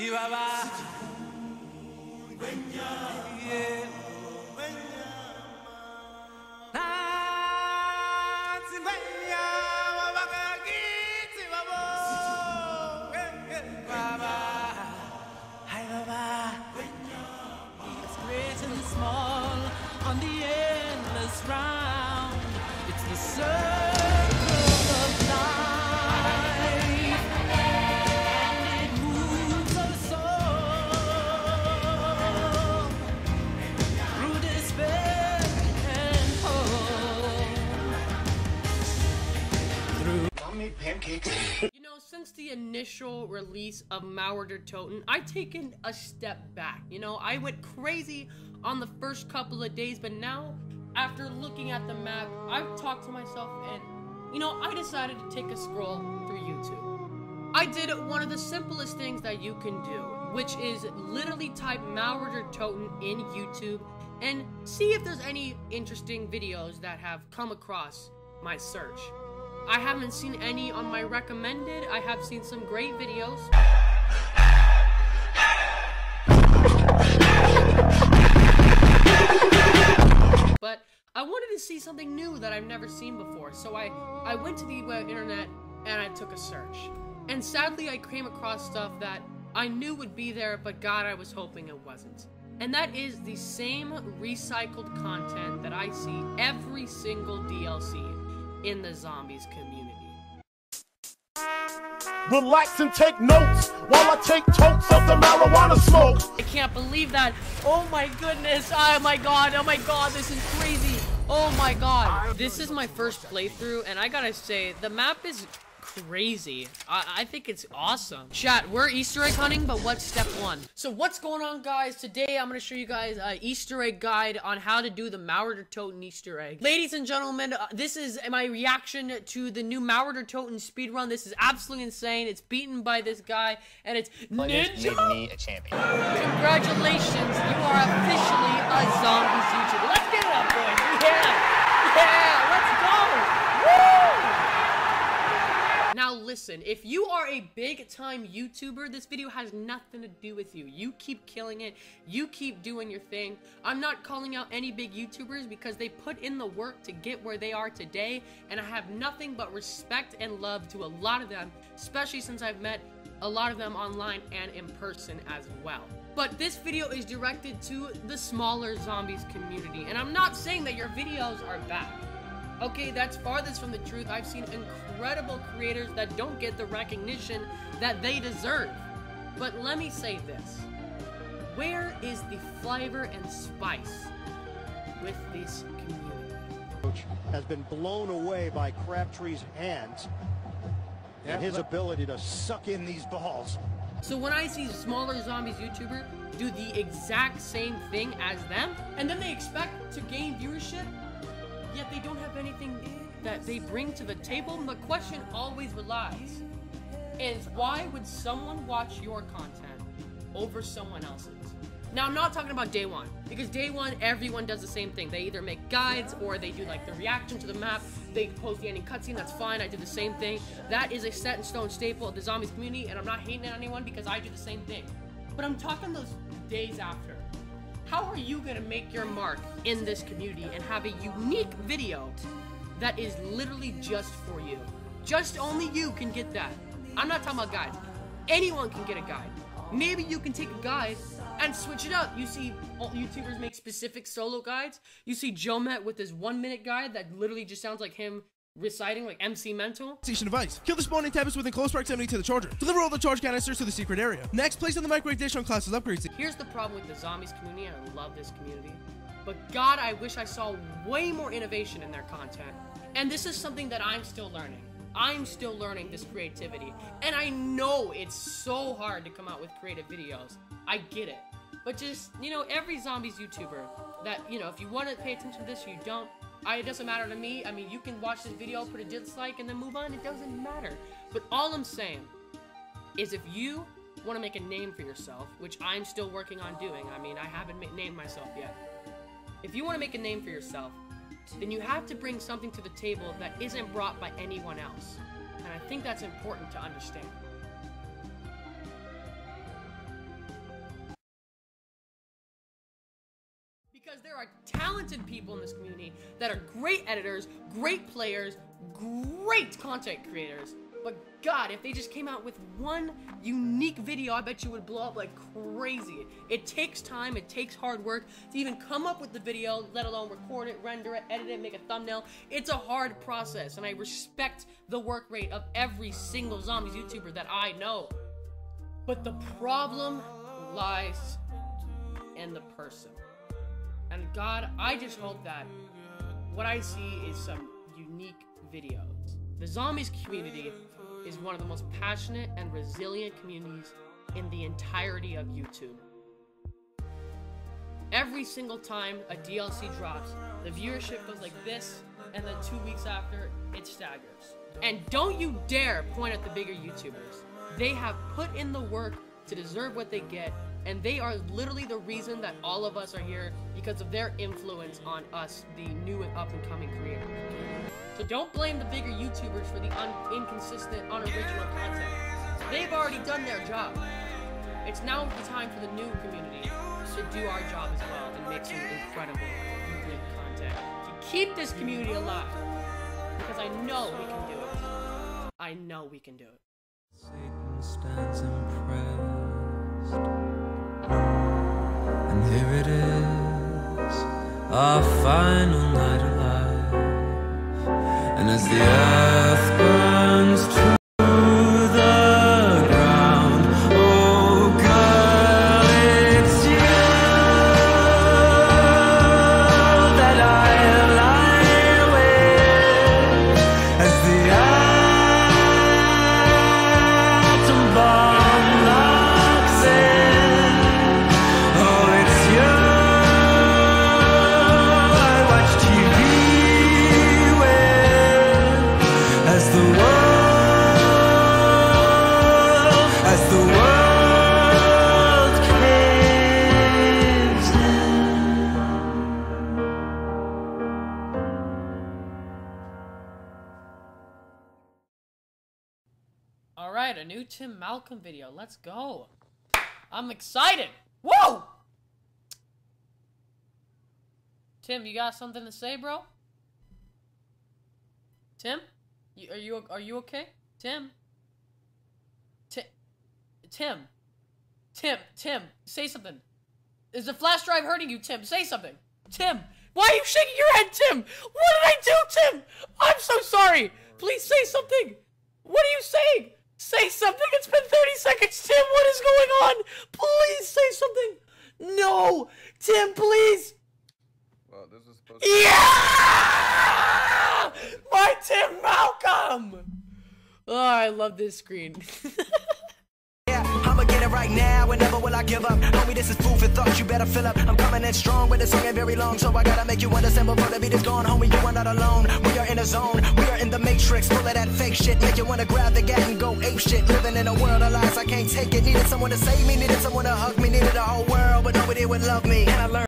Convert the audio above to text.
Chihuahua. Initial release of Mauer der Toten, I've taken a step back. You know, I went crazy on the first couple of days, but now, after looking at the map, I've talked to myself and, you know, I decided to take a scroll through YouTube. I did one of the simplest things that you can do, which is literally type Mauer der Toten in YouTube and see if there's any interesting videos that have come across my search. I haven't seen any on my recommended. I have seen some great videos. But I wanted to see something new that I've never seen before. So I, I went to the internet and I took a search. And sadly, I came across stuff that I knew would be there, but God, I was hoping it wasn't. And that is the same recycled content that I see every single DLC in the zombies community. Relax and take notes while I take totes of the marijuana smoke. I can't believe that. Oh my goodness. Oh my god. Oh my god. This is crazy. Oh my god. This is my first playthrough, and I gotta say, the map is crazy. I, I think it's awesome. Chat, we're Easter egg hunting, but what's step one? So what's going on, guys? Today, I'm gonna show you guys a Easter egg guide on how to do the Mauer Toten Easter egg. Ladies and gentlemen, uh, this is my reaction to the new Mauer der Toten speedrun. This is absolutely insane. It's beaten by this guy, and it's Players Ninja. made me a champion. Congratulations, you are officially a zombies YouTuber. Let's get it up, boys. Yeah, yeah, let's go. Woo! Now listen, if you are a big time YouTuber, this video has nothing to do with you. You keep killing it. You keep doing your thing. I'm not calling out any big YouTubers because they put in the work to get where they are today, and I have nothing but respect and love to a lot of them, especially since I've met a lot of them online and in person as well. But this video is directed to the smaller zombies community, and I'm not saying that your videos are bad. Okay, that's farthest from the truth. I've seen incredible creators that don't get the recognition that they deserve. But let me say this. Where is the flavor and spice with this community? Has been blown away by Crabtree's hands and his ability to suck in these balls. So when I see smaller zombies YouTuber do the exact same thing as them, and then they expect to gain viewership, yet they don't have anything that they bring to the table, the question always relies is why would someone watch your content over someone else's? Now, I'm not talking about day one, because day one, everyone does the same thing. They either make guides or they do like the reaction to the map, they post the ending cutscene, that's fine, I do the same thing. That is a set in stone staple of the zombies community, and I'm not hating on anyone because I do the same thing. But I'm talking those days after. How are you gonna make your mark in this community and have a unique video that is literally just for you? Just only you can get that. I'm not talking about guides. Anyone can get a guide. Maybe you can take a guide and switch it up. You see all YouTubers make specific solo guides. You see Joe Met with his one minute guide that literally just sounds like him reciting like MC Mental. Station device. Kill the spawning tabs within close proximity to the charger. Deliver all the charge canisters to the secret area. Next, place on the microwave dish on Klaus's upgrades. Here's the problem with the zombies community, and I love this community. But God, I wish I saw way more innovation in their content. And this is something that I'm still learning. I'm still learning this creativity. And I know it's so hard to come out with creative videos. I get it. But just, you know, every zombies YouTuber that, you know, if you want to pay attention to this or you don't, I, it doesn't matter to me. I mean, you can watch this video, put a dislike, and then move on. It doesn't matter. But all I'm saying is if you want to make a name for yourself, which I'm still working on doing, I mean, I haven't named myself yet. If you want to make a name for yourself, then you have to bring something to the table that isn't brought by anyone else. And I think that's important to understand. Talented people in this community that are great editors, great players, great content creators. But God, if they just came out with one unique video, I bet you would blow up like crazy. It takes time, it takes hard work to even come up with the video, let alone record it, render it, edit it, make a thumbnail. It's a hard process, and I respect the work rate of every single zombies YouTuber that I know. But the problem lies in the person. And God, I just hope that what I see is some unique videos. The zombies community is one of the most passionate and resilient communities in the entirety of YouTube. Every single time a DLC drops, the viewership goes like this, and then two weeks after, it staggers. And don't you dare point at the bigger YouTubers. They have put in the work to deserve what they get, and they are literally the reason that all of us are here because of their influence on us, the new and up and coming creators. So don't blame the bigger YouTubers for the un- inconsistent, unoriginal content. They've already done their job. It's now the time for the new community to do our job as well and make some incredible, unique content to keep this community alive. Because I know we can do it. I know we can do it. Here it is, our final night alive. And as the earth burns Tim Malcolm video. Let's go. I'm excited. Whoa! Tim, you got something to say, bro? Tim, you, are you are you okay? Tim. Tim. Tim. Tim. Tim. Say something. Is the flash drive hurting you, Tim? Say something. Tim. Why are you shaking your head, Tim? What did I do, Tim? I'm so sorry. Please say something. What are you saying? Say something. It's been 30 seconds, Tim. What is going on? Please say something. No. Tim, please. Well, this is supposed to Yeah! My Tim Malcolm. Oh, I love this screen. right now, and never will I give up. Homie, this is food for thought, you better fill up. I'm coming in strong, but the song ain't very long, so I gotta make you understand before the beat is gone. Homie, you are not alone. We are in a zone, we are in the matrix, full of that fake shit. Make you wanna grab the gat and go ape shit. Living in a world of lies, I can't take it. Needed someone to save me, needed someone to hug me, needed a whole world, but nobody would love me. And I learned.